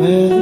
Hey.